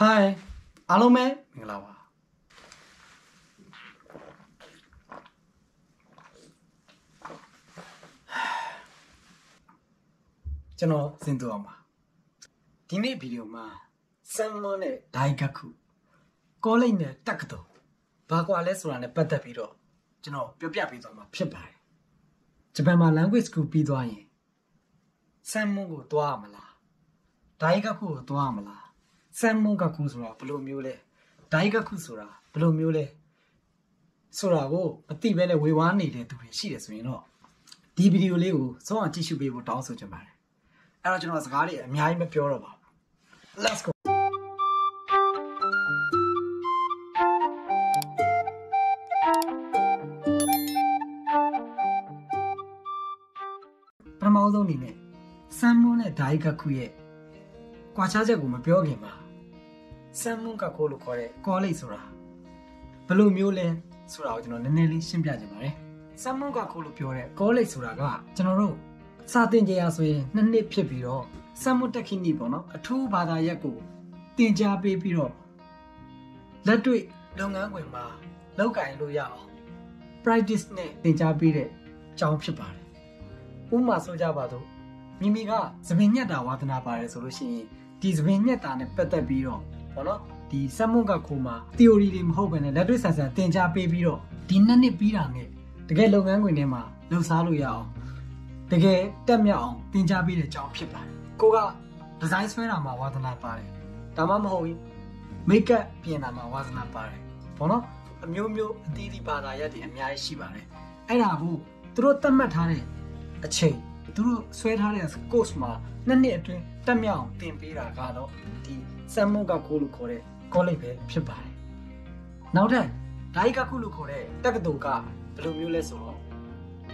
ဟိုင်းအားလုံးပဲမင်္ဂလာပါကျွန်တော်စင်တူအောင်ပါဒီနေ့ဗီဒီယိုမှာဆမ်မွန်နဲ့ဒိုင်ကခုကောလိပ်နဲ့တက္ကသိုလ်ဘာကွာလဲဆိုတာနဲ့ပတ်သက်ပြီးတော့ကျွန်တော်ပြောပြပေးသွားမှာဖြစ်ပါတယ်ဂျပန်မှာ language school ပြီးသွားရင်ဆမ်မွန်ကိုတွားမလားဒိုင်ကခုကိုတွားမလား ဆမ်မွန်ကခုဆိုတာဘယ်လိုမျိုးလဲဒိုင်ကခုဆိုတာဘယ်လိုမျိုးလဲဆိုတာကိုမသိဘဲနဲ့ဝေဝါးနေတဲ့သူတွေရှိတယ်ဆိုရင်တော့ဒီဗီဒီယိုလေးကိုဆုံးအောင်ကြည့်ရှုပေးဖို့တောင်းဆိုချင်ပါတယ်အဲ့တော့ကျွန်တော်စကားတွေအများကြီးမပြောတော့ပါဘူး let's go ပထမဆုံးအနေနဲ့ဆမ်မွန်နဲ့ဒိုင်ကခုရဲ့ကွာခြားချက်ကိုမပြောခင်မှာ ဆမ်မွန်ကခိုးလို့ခေါ်တဲ့ကောလိပ်ဆိုတာဘယ်လိုမျိုးလဲဆိုတာကိုကျွန်တော်နည်းနည်းလေးရှင်းပြချင်ပါတယ်ဆမ်မွန်ကခိုးလို့ပြောတဲ့ကောလိပ်ဆိုတာကကျွန်တော်တို့စာသင်ကြရာဆိုရင်နှစ်နှစ်ဖြစ်ပြီးတော့ဆမ်မွန်တက်ခိနိပေါ့နော်အထူးဘာသာရပ်ကိုသင်ကြားပေးပြီးတော့လက်တွေ့လုပ်ငန်းခွင်မှာလောက်ကင်လို့ရအောင် practice နဲ့သင်ကြားပေးတဲ့အကြောင်းဖြစ်ပါတယ်ဥပမာဆိုကြပါတော့မိမိကသပင်ညက်တာဝါသနာပါတယ်ဆိုလို့ရှိရင်ဒီသပင်ညက်တာနဲ့ပတ်သက်ပြီးတော့ ဘောနော်ဒီစက်မုတ်ကခိုးမှာ theory တွေမဟုတ်ဘဲနဲ့လက်တွေ့ဆန်ဆန်သင်ကြားပေးပြီးတော့ဒီနှစ်နှစ်ပြီးတာနဲ့တကယ်လုပ်ငန်းခွင်ထဲမှာလှုပ်ရှားလို့ရအောင်တကယ်တက်မြောက်အောင်သင်ကြားပေးတဲ့အကြောင်းဖြစ်ပါတယ်ကိုကဒီဇိုင်းဆွဲတာမှာဝါသနာပါတယ်ဒါမှမဟုတ်ဘူးမိတ်ကပ်ပြင်တာမှာဝါသနာပါတယ်ဘောနော်အမျိုးမျိုးအသီးသီးဘာသာရပ်တွေအများကြီးရှိပါတယ်အဲ့ဒါကိုသူတို့သတ်မှတ်ထားတဲ့အချိန်သူတို့ဆွဲထားတဲ့ course မှာနှစ်နှစ်အတွင်းတက်မြောက်အောင်သင်ပေးတာကတော့ဒီ ဆမ်မုတ်ကကိုလို့ခေါ်တဲ့ college ပဲဖြစ်ပါတယ်။နောက်ထပ်ဒိုင်ကခုလို့ခေါ်တဲ့တက္ကသိုလ်ကဘယ်လိုမျိုးလဲဆိုတော့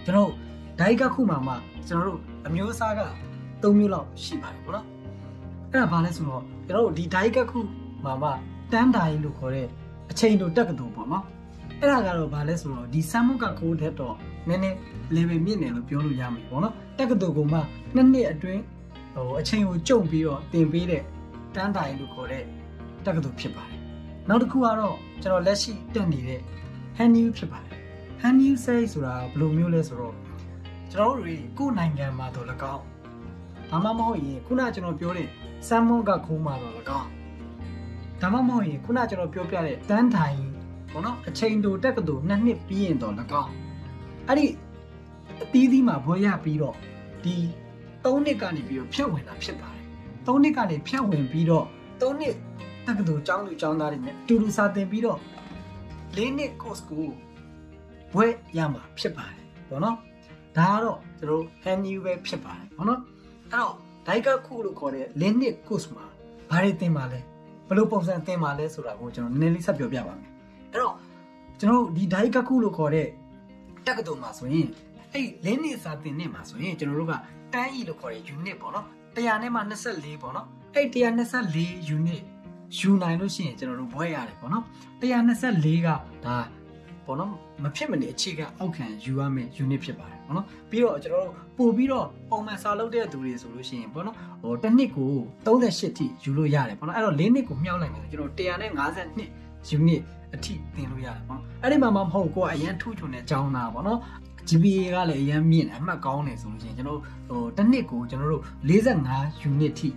ကျွန်တော်ဒိုင်ကခုမှာမှကျွန်တော်တို့အမျိုးအစားက၃မျိုးလောက်ရှိပါတယ်ပေါ့နော်။အဲ့ဒါဘာလဲဆိုတော့ကျွန်တော်တို့ဒီဒိုင်ကခုမှာမှတန်းဒိုင်လို့ခေါ်တဲ့အချိန်တို့တက္ကသိုလ်ပေါ့နော်။အဲ့ဒါကတော့ဘာလဲဆိုတော့ဒီဆမ်မုတ်ကကိုတဲ့တော့နည်းနည်း level မြင့်တယ်လို့ပြောလို့ရမှာပေါ့နော်တက္ကသိုလ်ကမှနှစ်နှစ်အတွင်းဟိုအချိန်ကိုကြုံပြီးတော့တင်ပေးတဲ့ တန်းတိုင်လို့ခေါ်တဲ့တက္ကသိုလ်ဖြစ်ပါတယ်နောက်တစ်ခုကတော့ကျွန်တော်လက်ရှိတက်နေတဲ့ HNU ဖြစ်ပါတယ် HNU say ဆိုတာဘယ်လိုမျိုးလဲဆိုတော့ကျွန်တော်တို့တွေကိုယ်နိုင်ငံမှာတော့၎င်းဒါမှမဟုတ်ရင်ခုနကျွန်တော်ပြောတဲ့စမ်းမွန်ကခိုးမှာတော့၎င်းဒါမှမဟုတ်ရင်ခုနကျွန်တော်ပြောပြတဲ့တန်းတိုင်ပေါ့နော်အချိန်တိုတက္ကသိုလ်နှစ်နှစ်ပြီးရင်တော့၎င်းအဲ့ဒီအသီးသီးမှာဘွဲရပြီးတော့ဒီ၃နှစ်ကနေပြီးတော့ဖြတ်ဝင်တာဖြစ်ပါတယ် ၃နှစ်ကနေဖြတ်ဝင်ပြီးတော့၃နှစ်တက္ကသိုလ်ကျောင်းသူကျောင်းသားတွေနဲ့အတူတူစာသင်ပြီးတော့၄နှစ် course ကိုဘွဲရမှာဖြစ်ပါတယ်ဘောနော်ဒါကတော့ကျွန်တော် HNU ပဲဖြစ်ပါတယ်ဘောနော်အဲ့တော့ဒိုက်ကခုလို့ခေါ်တဲ့၄နှစ် course မှာဘာတွေသင်ပါလဲဘယ်လိုပုံစံသင်ပါလဲဆိုတာကိုကျွန်တော်နည်းနည်းလေးဆက်ပြောပြပါမယ်အဲ့တော့ကျွန်တော်ဒီဒိုက်ကခုလို့ခေါ်တဲ့တက္ကသိုလ်မှာဆိုရင်အဲ့လင်းနေစာသင်နေမှာဆိုရင်ကျွန်တော်တို့ကတန်းဤလို့ခေါ်တဲ့ unit ပေါ့နော် 100နဲ့မှ24ပေါ့နော်အဲ့124 unit ယူနိုင်လို့ရှိရင်ကျွန်တော်တို့ဘွဲရတယ်ပေါ့နော်124ကဒါပေါ့နော်မဖြစ်မနေအခြေခံအောက်ခံယူရမယ့် unit ဖြစ်ပါတယ်ပေါ့နော်ပြီးတော့ကျွန်တော်တို့ပို့ပြီးတော့ပုံမှန်စာလုပ်တဲ့သူတွေဆိုလို့ရှိရင်ပေါ့နော်ဟိုတစ်နှစ်ကို38ထိယူလို့ရတယ်ပေါ့နော်အဲ့တော့၄နှစ်ကိုမြောက်လိုက်မယ်ဆိုကျွန်တော်152 unit အထိသင်လို့ရတယ်ပေါ့နော်အဲ့ဒီမှာမဟုတ်ကိုကအရန်ထူးချွန်တဲ့ကျောင်းသားပေါ့နော် GPA ကလည်းအရင်မြင့်အမှတ်ကောင်းတယ်ဆိုလို့ရှိရင်ကျွန်တော်ဟိုတစ်နှစ်ကိုကျွန်တော်တို့45 unit ထိ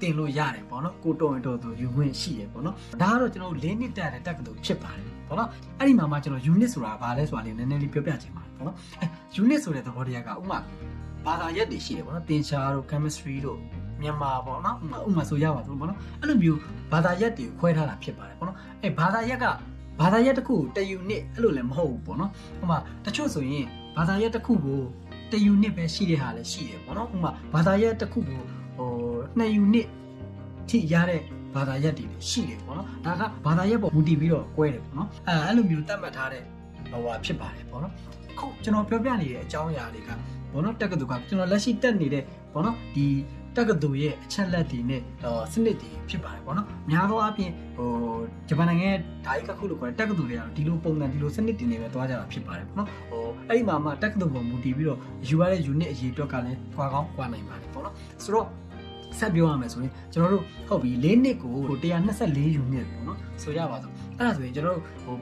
တင်လို့ရတယ်ပေါ့နော်ကိုတော်ရင်တော်သူယူခွင့်ရှိတယ်ပေါ့နော်ဒါကတော့ကျွန်တော်တို့၄နှစ်တက်တဲ့တက်ကတူဖြစ်ပါတယ်ပေါ့နော်အဲ့ဒီမှာမှကျွန်တော် unit ဆိုတာဘာလဲဆိုတာလေးနည်းနည်းလေးပြောပြချင်ပါတယ်ပေါ့နော်အဲ unit ဆိုတဲ့သဘောတရားကဥမာဘာသာရပ်တွေရှိတယ်ပေါ့နော်သင်္ချာတို့ chemistry တို့မြန်မာပေါ့နော်ဥမာဥမာဆိုရပါဆိုပေါ့နော်အဲ့လိုမျိုးဘာသာရပ်တွေကိုခွဲထားတာဖြစ်ပါတယ်ပေါ့နော်အဲဘာသာရပ်ကဘာသာရပ်တစ်ခုကိုတယူနစ်အဲ့လိုလည်းမဟုတ်ဘူးပေါ့နော်ဥပမာတချို့ဆိုရင် ဘာသာရပ်တစ်ခုကိုတယူနစ်ပဲရှိတဲ့ဟာလည်းရှိတယ်ပေါ့နော်ဥပမာဘာသာရပ်တစ်ခုကိုဟို2ယူနစ်ထိရတဲ့ဘာသာရပ်တွေလည်းရှိတယ်ပေါ့နော်ဒါကဘာသာရပ်ပေါ်မူတည်ပြီးတော့꿰တယ်ပေါ့နော်အဲအဲ့လိုမျိုးတတ်မှတ်ထားတဲ့ဟိုဟာဖြစ်ပါတယ်ပေါ့နော်ခုကျွန်တော်ပြောပြနေတဲ့အကြောင်းအရာတွေကဘောနော်တက်ကတူကကျွန်တော်လက်ရှိတက်နေတဲ့ဘောနော်ဒီ တက္ကသိုလ်ရဲ့အချက်လက်တွေနဲ့စနစ်တွေဖြစ်ပါတယ်ပေါ့နော်များသောအားဖြင့်ဟိုဂျပန်နိုင်ငံရဲ့ဓာတ်ကခုလို့ခေါ်တဲ့တက္ကသိုလ်တွေကတော့ဒီလိုပုံစံဒီလိုစနစ်တွေနဲ့ပဲသွားကြတာဖြစ်ပါတယ်ပေါ့နော်ဟိုအဲ့ဒီမှာမှတက္ကသိုလ်ပေါ်မူတည်ပြီးတော့ယူရတဲ့ unit အရေးအတွက်ကလည်းကွာကောင်းကွာနိုင်ပါတယ်ပေါ့နော်ဆိုတော့ဆဆက်ပြောရမယ်ဆိုရင်ကျွန်တော်တို့ဟုတ်ပြီ၄နှစ်ကို124 unit ပေါ့နော်ဆိုရပါစို့အဲ့ဒါဆိုရင်ကျွန်တော်တို့ဟို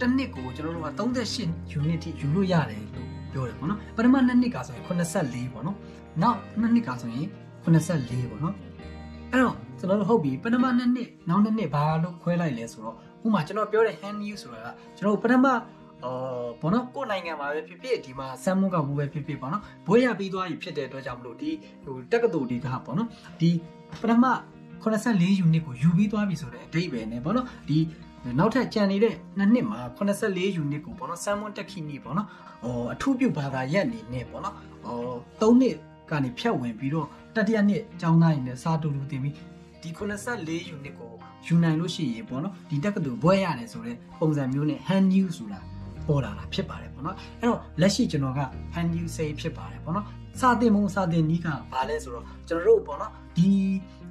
တစ်နှစ်ကိုကျွန်တော်တို့က38 unit ထိယူလို့ရတယ်လို့ပြောတယ်ပေါ့နော်ပထမနှစ်နှစ်ကဆိုရင်84ပေါ့နော်နောက်နှစ်နှစ်ကဆိုရင် 84ပေါ့နော်အဲ့တော့ကျွန်တော်တို့ဟုတ်ပြီပထမနှစ်နှစ်နောက်နှစ်နှစ်ဘာလို့ခွဲလိုက်လဲဆိုတော့ဥပမာကျွန်တော်ပြောတဲ့ hand use ဆိုတာကကျွန်တော်တို့ပထမအော်ဘောနော်ကိုယ်နိုင်ငံမှာပဲဖြစ်ဖြစ်ဒီမှာဆမ်မွန်ကဘူးပဲဖြစ်ဖြစ်ပေါ့နော်ဘွေးရပြီးသွားပြီဖြစ်တဲ့အတွက်ကြောင့်မလို့ဒီဟိုတက္ကသိုလ်တွေကပေါ့နော်ဒီပထမ84 unit ကိုယူပြီးသွားပြီဆိုတဲ့အဓိပ္ပာယ်နဲ့ပေါ့နော်ဒီနောက်ထပ်ကြံနေတဲ့နှစ်နှစ်မှာ84 unit ကိုပေါ့နော်ဆမ်မွန်တက်ခိနီပေါ့နော်ဟောအထူးပြုဘာသာရက်နေနဲ့ပေါ့နော်ဟော3နှစ် ကနေဖြတ်ဝင်ပြီးတော့တတိယနှစ်ကျောင်းသားရင်နဲ့စာတူတူတင်ပြီးဒီ84 unit ကိုယူနိုင်လို့ရှိရင်ပေါ့နော်ဒီတက္ကသိုလ်ဘွဲရတယ်ဆိုတဲ့ပုံစံမျိုးနဲ့ hand new ဆိုတာ ပေါ်လာတာဖြစ်ပါတယ်ပေါ့နော်အဲ့တော့လက်ရှိကျွန်တော်က hand new say ဖြစ်ပါတယ်ပေါ့နော်စာသင်ပုံစာသင်နည်းကဘာလဲဆိုတော့ကျွန်တော်တို့ပေါ့နော်ဒီ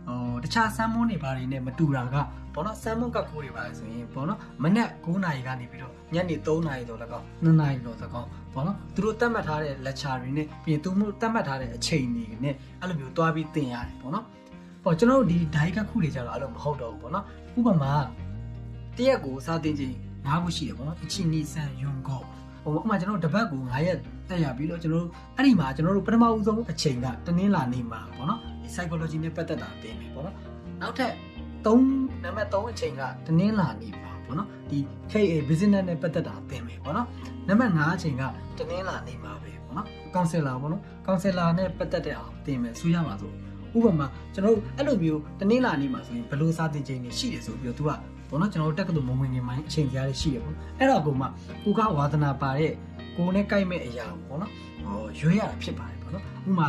ဟိုတခြားဆမ်းမွန်းတွေဘာတွေနဲ့မတူတာကပေါ့နော်ဆမ်းမွန်းကကိုတွေပါဆိုရင်ပေါ့နော်မနက်9နာရီကနေပြီးတော့ညနေ3နာရီတော့လည်းကောင်း2နာရီတော့လည်းကောင်းပေါ့နော်သူတို့တတ်မှတ်ထားတဲ့ lecture တွေနဲ့ပြီးရင်သူတို့တတ်မှတ်ထားတဲ့အချိန်တွေနဲ့အဲ့လိုမျိုးတွားပြီးသင်ရတယ်ပေါ့နော်ပေါ့ကျွန်တော်တို့ဒီဓာတ်ကခုတွေကြတော့အဲ့လိုမဟုတ်တော့ဘူးပေါ့နော်ဥပမာတရက်ကိုစာသင်ချိန် ၅ခုရှိတယ်ပေါ့နော်အချင်းနီဆန်ယွန်ကောဟိုဥပမာကျွန်တော်တို့တပတ်ကို9ရက်တက်ရပြီးတော့ကျွန်တော်တို့အဲ့ဒီမှာကျွန်တော်တို့ပထမဦးဆုံးအချိန်ကတနင်္လာနေ့မှာပေါ့နော်ဒီ psychology နဲ့ပတ်သက်တာသင်မယ်ပေါ့နော်နောက်ထပ်3နံပါတ်3အချိန်ကတနင်္လာနေ့မှာပေါ့နော်ဒီ KA business နဲ့ပတ်သက်တာသင်မယ်ပေါ့နော်နံပါတ်5အချိန်ကတနင်္လာနေ့မှာပဲပေါ့နော် counselor ပေါ့နော် counselor နဲ့ပတ်သက်တဲ့အောင်သင်မယ်ဆိုရမှာဆိုဥပမာကျွန်တော်တို့အဲ့လိုမျိုးတနင်္လာနေ့မှာဆိုရင်ဘယ်လိုစာသင်ချိန်တွေရှိတယ်ဆိုပြီးတော့ तू က ပေါ့နော်ကျွန်တော်တို့တက်ကတူမဝင်ငင်မိုင်းအချိန်ကြားလေးရှိရပေါ့အဲ့တော့ကိုမှကိုကဝါသနာပါတဲ့ကိုနဲ့ကြိုက်မဲ့အရာပေါ့နော်ဟောရွေးရတာဖြစ်ပါတယ်ပေါ့နော်ဥမာ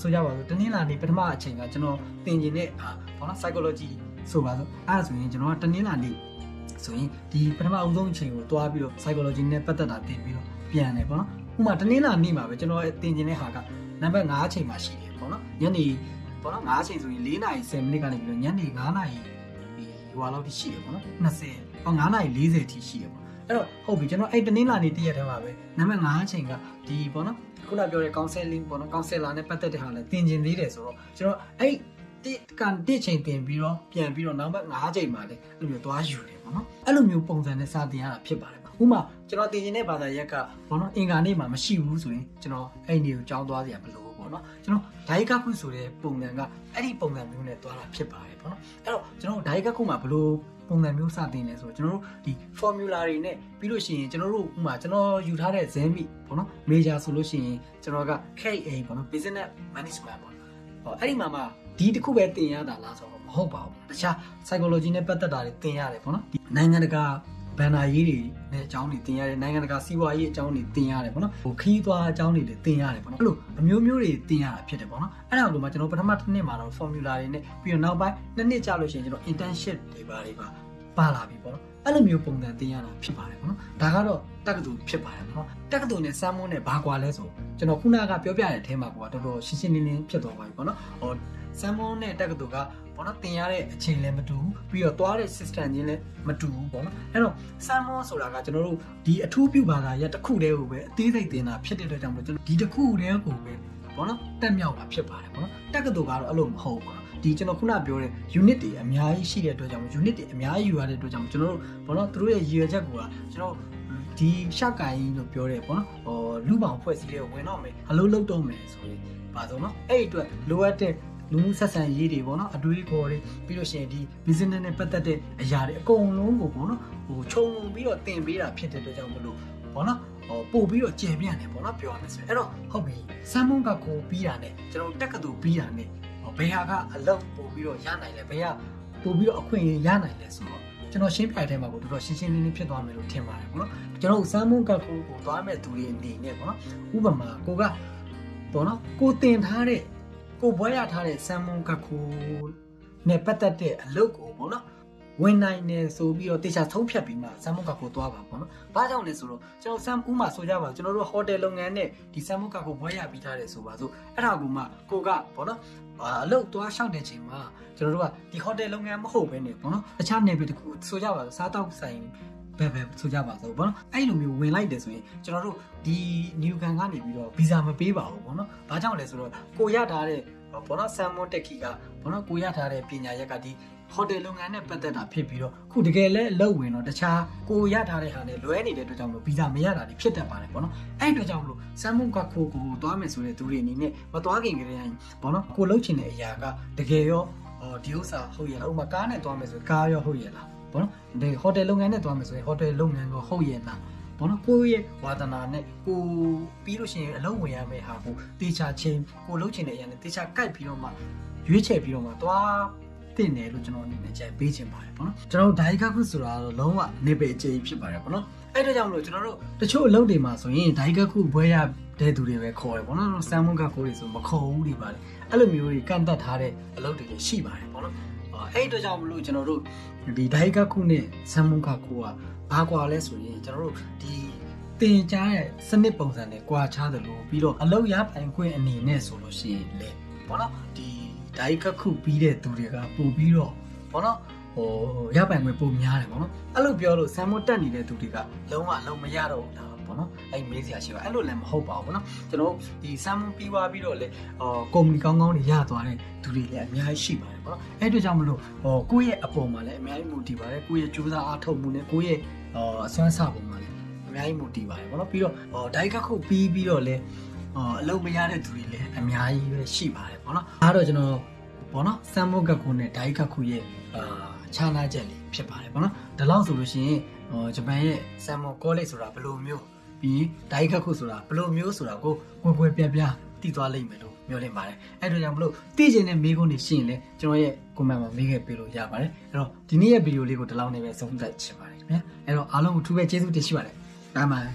ဆိုကြပါစို့တနင်္လာနေ့ပထမအချိန်ကကျွန်တော်သင်ကျင်တဲ့အာပေါ့နော် psychology ဆိုပါစို့အဲ့ဒါဆိုရင်ကျွန်တော်ကတနင်္လာနေ့ဆိုရင်ဒီပထမအဆုံးအချိန်ကိုတွားပြီးတော့ psychology နဲ့ပတ်သက်တာသင်ပြီးတော့ပြန်တယ်ပေါ့နော်ဥမာတနင်္လာနေ့မှာပဲကျွန်တော်သင်ကျင်တဲ့ဟာကနံပါတ်5အချိန်မှာရှိတယ်ပေါ့နော်ညနေပေါ့နော်9အချိန်ဆိုရင်4နာရီ10မိနစ်ကနေပြီးတော့ညနေ9နာရီ ဟိုလောက်ထိရှိတယ်ပေါ့နော်20ဟော9နာရီ40ထိရှိတယ်ပေါ့အဲ့တော့ဟုတ်ပြီကျွန်တော်အဲ့တနင်္လာနေ့တရက်တည်းမှာပဲနံပါတ်5အချိန်ကဒီပေါ့နော်ခုနပြောတဲ့ counseling ပေါ့နော် counselor နဲ့ပတ်သက်တဲ့ဟာလည်းသင်ကျင်သေးတယ်ဆိုတော့ကျွန်တော်အဲ့တိကန်တိချိန်တင်ပြီးတော့ပြန်ပြီးတော့နောက်ဘက်9ချိန်မှာလည်းအဲ့လိုမျိုးသွားယူတယ်ပေါ့နော်အဲ့လိုမျိုးပုံစံနဲ့စာတင်ရတာဖြစ်ပါတယ်ဥမာကျွန်တော်တင်ကျင်တဲ့ဘာသာရက်ကဘောနော်အင်္ဂါနေ့မှာမရှိဘူးဆိုရင်ကျွန်တော်အဲ့ဒီကိုကြောင်းသွားစရာမလိုဘူးပေါ့နော်ကျွန်တော်ဒိုင်ကခုဆိုတဲ့ပုံစံကအဲ့ဒီပုံစံမျိုးနဲ့သွားတာဖြစ်ပါတယ် ပေါ့နော်အဲ့တော့ကျွန်တော်ဒိုင်ကခုမှာဘလို့ပုံစံမျိုးစတင်လဲဆိုတော့ကျွန်တော်တို့ဒီ formula တွေနဲ့ပြီးလို့ရှိရင်ကျွန်တော်တို့ဥမာကျွန်တော်ယူထားတဲ့ Zenmi ပေါ့နော် major ဆိုလို့ရှိရင်ကျွန်တော်က KA ပေါ့နော် business management ပေါ့ဟောအဲ့ဒီမှာမှဒီတစ်ခုပဲတင်ရတာလားဆိုတော့မဟုတ်ပါဘူးတခြား psychology နဲ့ပတ်သက်တာတွေတင်ရတယ်ပေါ့နော်ဒီနိုင်ငံတကာ ဘန်နာရေးတွေနဲ့အကြောင်းတွေတင်ရတယ်နိုင်ငံတကာစီးပွားရေးအကြောင်းတွေတင်ရတယ်ပေါ့နော်ဟိုခီးသွားအကြောင်းတွေလည်းတင်ရတယ်ပေါ့နော်အဲ့လိုအမျိုးမျိုးတွေတင်ရတာဖြစ်တယ်ပေါ့နော်အဲ့ဒါကိုမှကျွန်တော်ပထမတစ်နှစ်မှာတော့ formula တွေနဲ့ပြီးတော့နောက်ပိုင်းနှစ်နှစ်ကြာလို့ရှိရင်ကျွန်တော် internship တွေပါတွေပါပါလာပြီပေါ့နော်အဲ့လိုမျိုးပုံစံတင်ရတာဖြစ်ပါတယ်ပေါ့နော်ဒါကတော့တက္ကသိုလ်ဖြစ်ပါတယ်ပေါ့နော်တက္ကသိုလ်နဲ့စမ်းမုန်းနဲ့ဘာကွာလဲဆိုကျွန်တော်ခုနကပြောပြတဲ့အထဲမှာကွာတော်တော်ရှင်းရှင်းလင်းလင်းဖြစ်သွားပါပြီပေါ့နော်ဟောစမ်းမုန်းနဲ့တက္ကသိုလ်က ပေါ့နော်တင်ရတဲ့အချိန်လည်းမတူဘူးပြီးတော့သွားတဲ့ system ချင်းလည်းမတူဘူးပေါ့နော်အဲ့တော့စမ်းမွန်ဆိုတာကကျွန်တော်တို့ဒီအထူးပြုပါတာရတစ်ခုတည်းကိုပဲအသေးစိတ်တင်တာဖြစ်တဲ့အတွက်ကြောင့်မလို့ကျွန်တော်ဒီတစ်ခုတည်းကိုပဲပေါ့နော်တက်မြောက်တာဖြစ်ပါတယ်ပေါ့နော်တက္ကသိုလ်ကတော့အဲ့လိုမဟုတ်ဘူးပေါ့နော်ဒီကျွန်တော်ခုနပြောတဲ့ unit တွေအများကြီးရှိတဲ့အတွက်ကြောင့် unit တွေအများကြီးယူရတဲ့အတွက်ကြောင့်ကျွန်တော်တို့ဘောနော်သူတို့ရဲ့ရည်ရွယ်ချက်ကကျွန်တော်ဒီရှောက်ကိုင်းလို့ပြောတဲ့ပေါ့နော်ဟောလူပောင်ဖွဲ့စည်းတဲ့ဝင်တော့မယ်အလုပ်လုပ်တော့မယ်ဆိုရင်ပါတော့နော်အဲ့အတွက်လိုအပ်တဲ့ လူမှုဆက်ဆံရေးတွေပေါ့နော်အတွေးခေါ်တွေပြီးလို့ရှိရင်ဒီ business နဲ့ပတ်သက်တဲ့အရာတွေအကုန်လုံးကိုပေါ့နော်ဟိုခြုံပြီးတော့တင်ပေးတာဖြစ်တဲ့အတွက်ကြောင့်မလို့ပေါ့နော်ဟောပို့ပြီးတော့ကျင်ပြန့်တယ်ပေါ့နော်ပြောရမယ်ဆိုရင်အဲ့တော့ဟုတ်ပြီစမ်းမုန်းကကိုပြီးတာနဲ့ကျွန်တော်တက်ကတူပြီးတာနဲ့ဘယ်ဟာကအလုပ်ပို့ပြီးတော့ရနိုင်လဲဘယ်ဟာပို့ပြီးတော့အခွင့်အရေးရနိုင်လဲဆိုတော့ကျွန်တော်ရှင်းပြတဲ့မှာကိုတော်တော်ရှင်းရှင်းလင်းလင်းဖြစ်သွားမယ်လို့ထင်ပါတယ်ပေါ့နော်ကျွန်တော်စမ်းမုန်းကကိုကိုသွားမဲ့သူတွေအနေနဲ့ပေါ့နော်ဥပမာကိုကပေါ့နော်ကိုတင်ထားတဲ့ ကိုဘွဲရထားတဲ့စမ်းမုန်းကကိုနဲ့ပတ်သက်တဲ့အလုပ်ကိုပေါ့နော်ဝင်နိုင်နေဆိုပြီးတော့တေချာသုံးဖြတ်ပြီးမှဆမ်မုတ်ကကိုသွားပါပေါ့နော်။ဘာကြောင့်လဲဆိုတော့ကျွန်တော်ဆမ်ဥမာဆိုကြပါကျွန်တော်တို့ဟိုတယ်လုပ်ငန်းနဲ့ဒီဆမ်မုတ်ကကိုဘွဲရပြီးထားတယ်ဆိုပါစို့အဲ့ဒါကမှကိုကပေါ့နော်အလုပ်သွားရှောက်တဲ့ချိန်မှာကျွန်တော်တို့ကဒီဟိုတယ်လုပ်ငန်းမဟုတ်ဘဲနဲ့ပေါ့နော်တခြားနယ်ပယ်တစ်ခုဆိုကြပါစို့စားတောက်ဆိုင် ဘယ်ဘယ်ဆိုကြပါစို့ပေါ့နော်အဲ့လိုမျိုးဝင်လိုက်တယ်ဆိုရင်ကျွန်တော်တို့ဒီ new ကန်ကနေပြီးတော့ဗီဇာမပေးပါဘူးပေါ့နော်။ဘာကြောင့်လဲဆိုတော့ကိုရထားတဲ့ဟဘောနော်ဆမ်မွန်တက်ခီကဘောနော်ကိုရထားတဲ့ပညာရက်ကဒီဟိုတယ်လုပ်ငန်းနဲ့ပတ်သက်တာဖြစ်ပြီးတော့ခုတကယ်လဲအလုပ်ဝင်တော့တခြားကိုရထားတဲ့ဟာနဲ့လွဲနေတဲ့အတွက်ကြောင့်မလို့ဗီဇမရတာတွေဖြစ်တတ်ပါတယ်ပေါ့နော်အဲ့အတွက်ကြောင့်မလို့ဆမ်မွန်ကခိုကိုသွားမယ်ဆိုတဲ့သူတွေအနေနဲ့မသွားခင်ကတည်းကဘောနော်ကိုလုပ်ချင်တဲ့အရာကတကယ်ရောဒီဥစ္စာဟုတ်ရဲ့လားဥပမာကားနဲ့သွားမယ်ဆိုကားရောဟုတ်ရဲ့လား ဘောနော်ဒီဟိုတယ်လုပ်ငန်းနဲ့သွားမယ်ဆိုရင်ဟိုတယ်လုပ်ငန်းကဟုတ်ရဲ့လားဘောနော်ကိုရဲ့ဝါသနာနဲ့ကိုပြီးလို့ရှိရင်အလုံးဝင်ရမယ့်ဟာကိုတေချာချင်းကိုလုပ်ချင်တဲ့အရာနဲ့တေချာကိုက်ပြီးတော့မှရွေးချယ်ပြီးတော့မှသွားတင်တယ်လို့ကျွန်တော်အနေနဲ့ကြိုက်ပေးချင်ပါတယ်ပေါ့နော်ကျွန်တော်ဒိုင်ကခုဆိုတာတော့လုံးဝနေပေအခြေဖြစ်ပါတယ်ပေါ့နော်အဲ့ဒါကြောင့်မလို့ကျွန်တော်တို့တချို့အလုပ်တွေမှာဆိုရင်ဒိုင်ကခုဘွဲရတဲ့သူတွေပဲခေါ်တယ်ပေါ့နော်ဆမ်မွန်ကခိုးတွေဆိုမခေါ်ဘူးတွေပါတယ်အဲ့လိုမျိုးတွေကန့်တက်ထားတဲ့အလုပ်တွေရှိပါတယ်ပေါ့နော် အဲ့အတွက်ကြောင့်မလို့ကျွန်တော်တို့ဒီဒိုင်ကခုနဲ့ဆမ်မွန်ကခိုးကဘာကွာလဲဆိုရင်ကျွန်တော်တို့ဒီတင်ကြားတဲ့စနစ်ပုံစံနဲ့ကွာခြားတယ်လို့ပြီးတော့အလုပ်ရပိုင်ခွင့်အနေနဲ့ဆိုလို့ရှိရင်လေဘောနော်ဒီဒိုင်ကခုပြီးတဲ့သူတွေကပို့ပြီးတော့ဘောနော်ဟိုရပိုင်ခွင့်ပိုများတယ်ပေါ့နော်အဲ့လိုပြောလို့ဆမ်မွန်တက်နေတဲ့သူတွေကလုံးဝအလုံးမရတော့ဘူးလား ပေါ့နော်အဲ့မေးစရာရှိပါအဲ့လိုလည်းမဟုတ်ပါဘူးပေါ့နော်ကျွန်တော်ဒီဆမ်မွန်ပြီးသွားပြီးတော့လေအော်ကုမ္ပဏီကောင်းကောင်းတွေရသွားတဲ့သူတွေလည်းအများကြီးရှိပါတယ်ပေါ့နော်အဲ့အတွက်ကြောင့်မလို့ဟိုကိုယ့်ရဲ့အပေါ်မှာလည်းအများကြီးမူတည်ပါတယ်ကိုယ့်ရဲ့ကြိုးစားအားထုတ်မှုနဲ့ကိုယ့်ရဲ့အော်အစွမ်းစားပုံမှာလည်းအများကြီးမူတည်ပါတယ်ပေါ့နော်ပြီးတော့ဟိုဒိုင်ကခုပြီးပြီးတော့လေအော်အလုံးမရတဲ့သူတွေလည်းအများကြီးပဲရှိပါတယ်ပေါ့နော်အားတော့ကျွန်တော်ပေါ့နော်ဆမ်မွန်ကခုနဲ့ဒိုင်ကခုရဲ့အာခြားနာချက်လေးဖြစ်ပါတယ်ပေါ့နော်ဒါလောက်ဆိုလို့ရှိရင်ဟိုဂျပန်ရဲ့ဆမ်မွန်ကောလိပ်ဆိုတာဘယ်လိုမျိုး ပြီးဒိုင်ခတ်ခုဆိုတာဘယ်လိုမျိုးဆိုတာကိုကိုကိုပြပြတည်သွားလိမ့်မယ်လို့မျှော်လင့်ပါတယ်အဲ့တော့ကြောင့်မလို့တည်ကျင်တဲ့မိကုန်းတွေရှိရင်လည်းကျွန်တော်ရဲ့ comment မှာမေးခဲ့ပေးလို့ရပါတယ်အဲ့တော့ဒီနေ့ရဲ့ဗီဒီယိုလေးကိုဒီလောက်နဲ့ပဲဆုံးသက်ချင်ပါတယ်ခင်ဗျာအဲ့တော့အားလုံးကိုထူးပဲကျေးဇူးတင်ရှိပါတယ်ဘိုင်ဘိုင်